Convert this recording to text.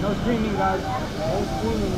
No screaming, guys. No screaming.